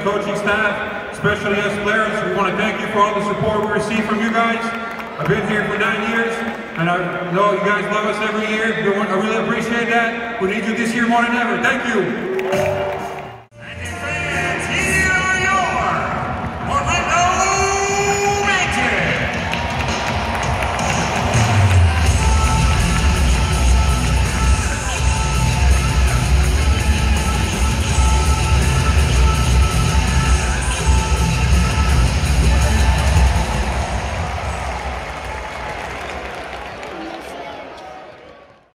coaching staff, especially us players, we want to thank you for all the support we receive from you guys. I've been here for nine years, and I know you guys love us every year. I really appreciate that. We need you this year more than ever. Thank you.